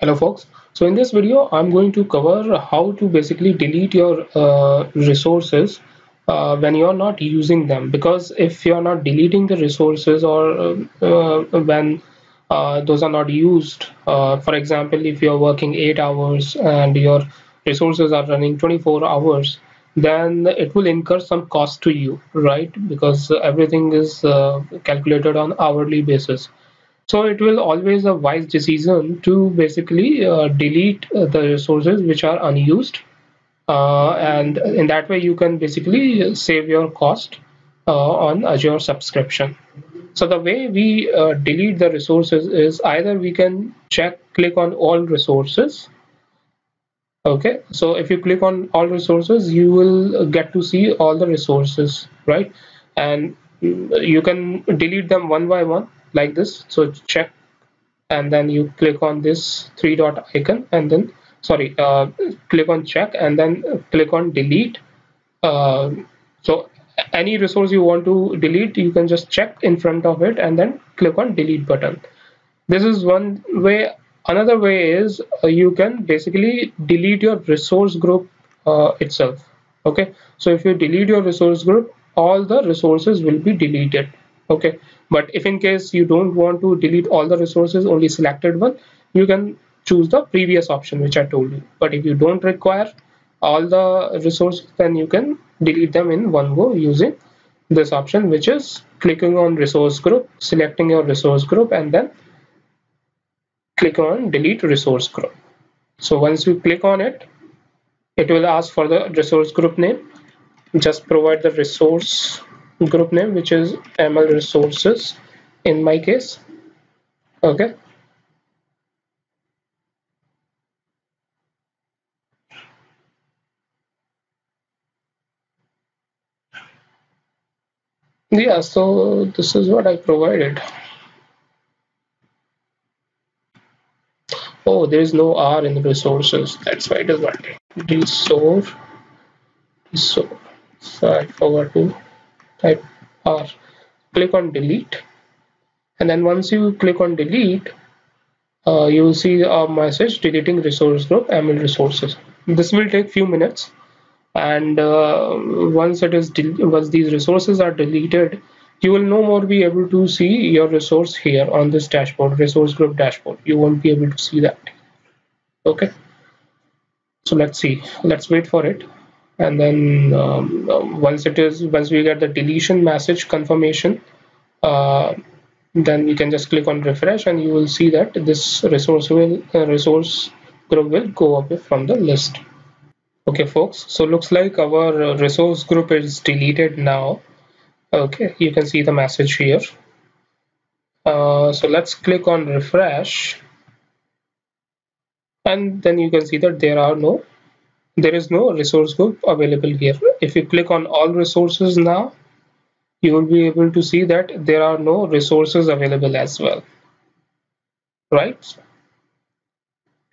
Hello folks. So in this video, I'm going to cover how to basically delete your uh, resources uh, when you're not using them. Because if you're not deleting the resources or uh, when uh, those are not used, uh, for example, if you're working eight hours and your resources are running 24 hours, then it will incur some cost to you, right? Because everything is uh, calculated on hourly basis so it will always a wise decision to basically uh, delete uh, the resources which are unused. Uh, and in that way you can basically save your cost uh, on Azure subscription. So the way we uh, delete the resources is either we can check click on all resources. Okay so if you click on all resources you will get to see all the resources right? And you can delete them one by one like this. So check. And then you click on this three dot icon and then sorry uh, click on check and then click on delete. Uh, so any resource you want to delete you can just check in front of it and then click on delete button. This is one way. Another way is uh, you can basically delete your resource group uh, itself. Okay? So if you delete your resource group all the resources will be deleted okay. But if in case you don't want to delete all the resources only selected one you can choose the previous option which i told you. But if you don't require all the resources then you can delete them in one go using this option which is clicking on resource group selecting your resource group and then click on delete resource group. So once you click on it it will ask for the resource group name. Just provide the resource group name which is ml resources in my case. Okay. Yeah so this is what i provided. Oh there is no r in the resources. That's why it is not resource. So, i forgot to type R. Click on delete. And then once you click on delete uh, you will see a message deleting resource group ml resources. This will take few minutes. And uh, once it is once these resources are deleted you will no more be able to see your resource here on this dashboard resource group dashboard. You won't be able to see that. Okay? So let's see. Let's wait for it and then um, um, once it is once we get the deletion message confirmation uh, then we can just click on refresh and you will see that this resource will uh, resource group will go away from the list. Okay folks. So looks like our uh, resource group is deleted now. Okay you can see the message here. Uh, so let's click on refresh. And then you can see that there are no there is no resource group available here. If you click on all resources now you will be able to see that there are no resources available as well. Right?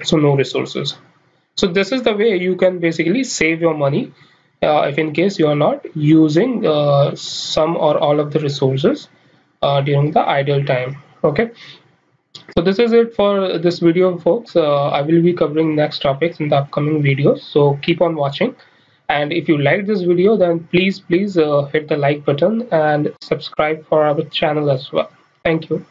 So no resources. So this is the way you can basically save your money uh, if in case you are not using uh, some or all of the resources uh, during the idle time. Okay so this is it for this video folks. Uh, i will be covering next topics in the upcoming videos so keep on watching. And if you like this video then please please uh, hit the like button and subscribe for our channel as well. Thank you